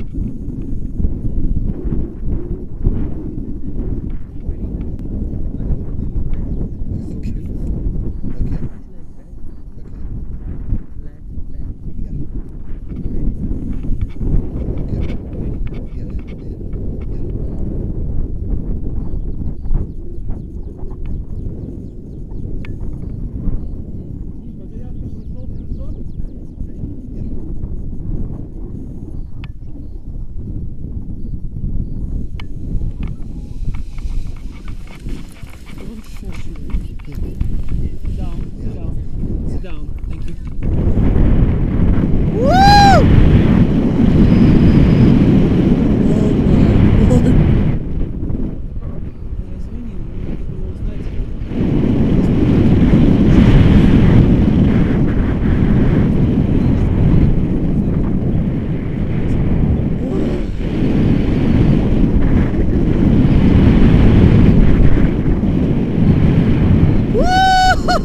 Okay.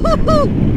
Yes.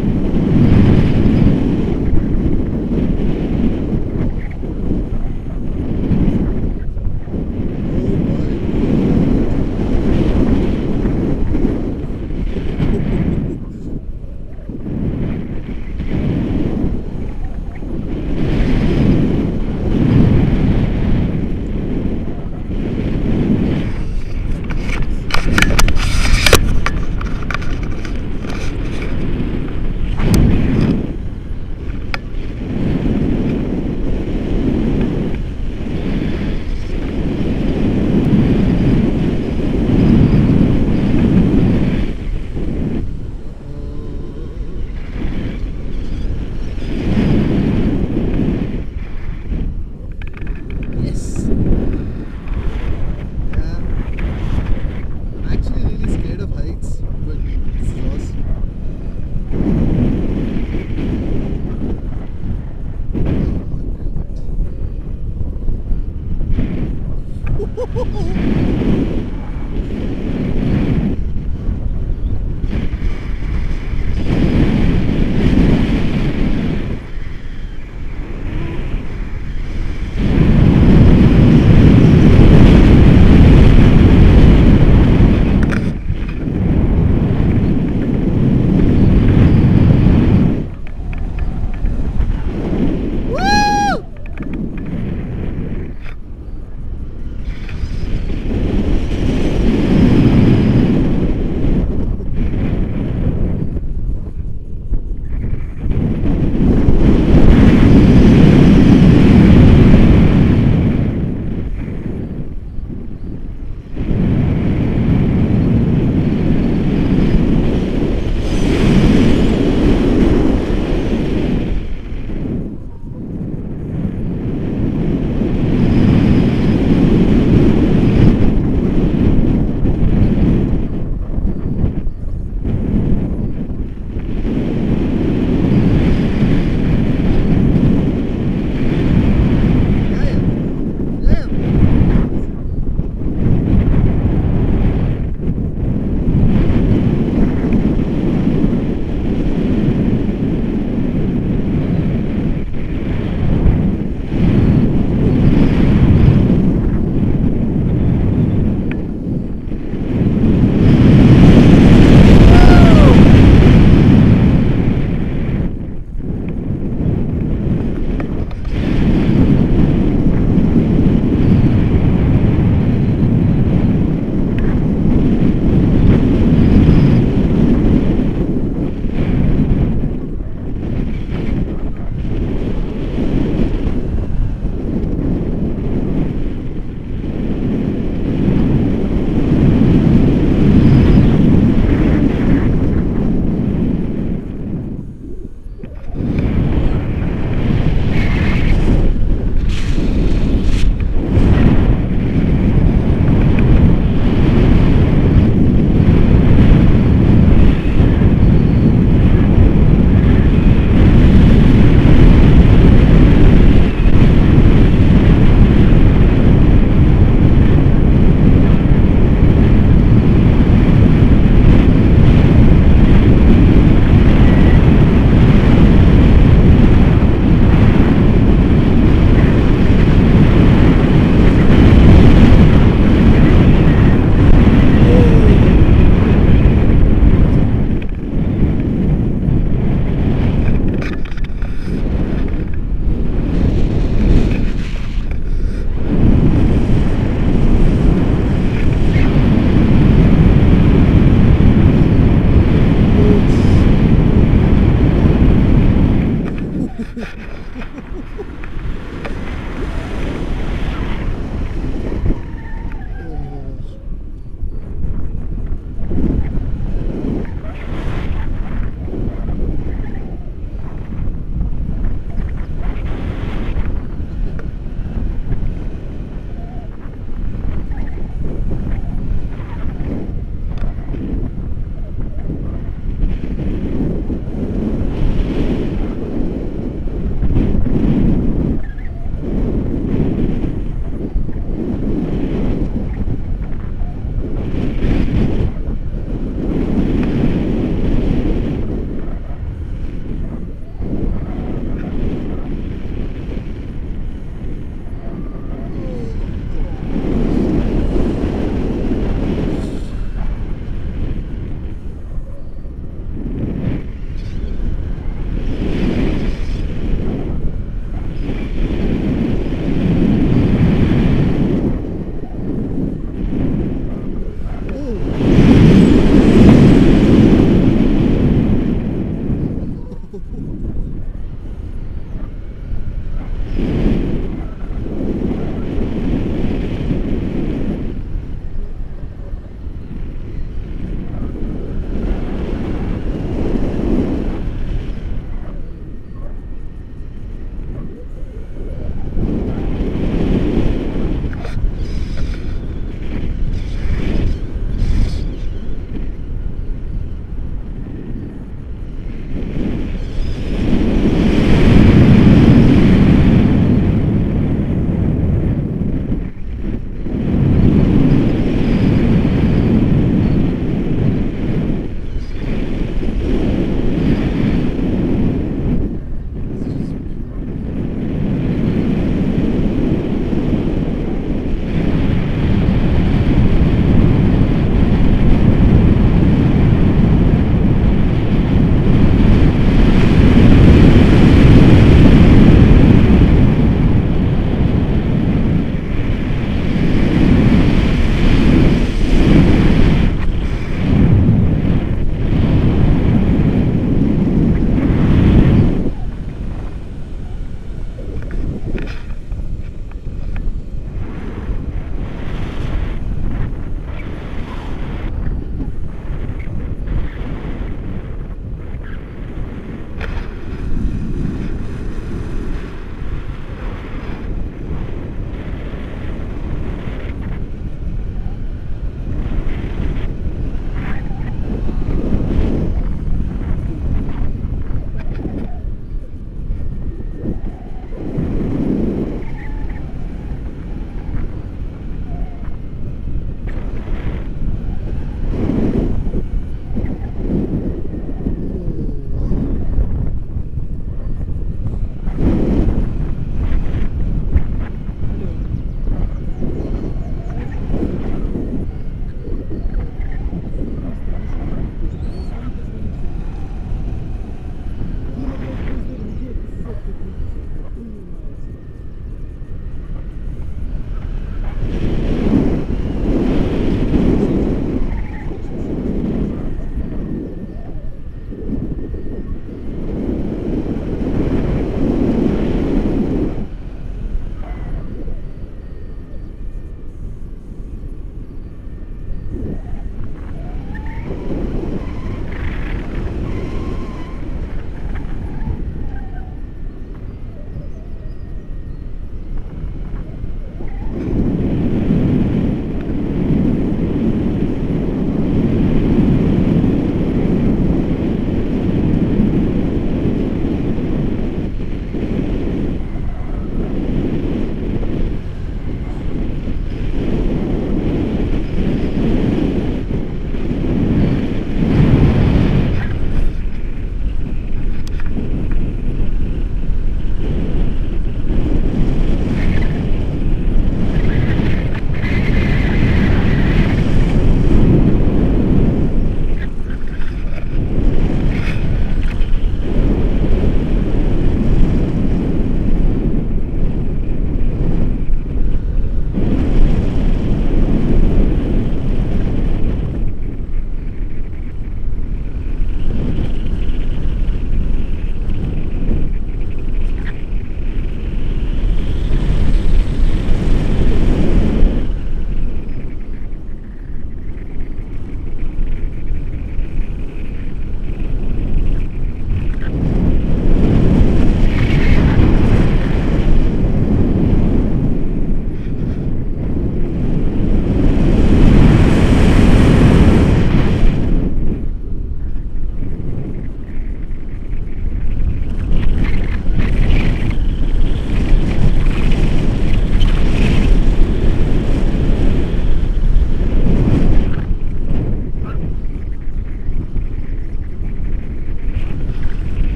Yeah. I'm actually really scared of heights, but this is awesome. Oh my god.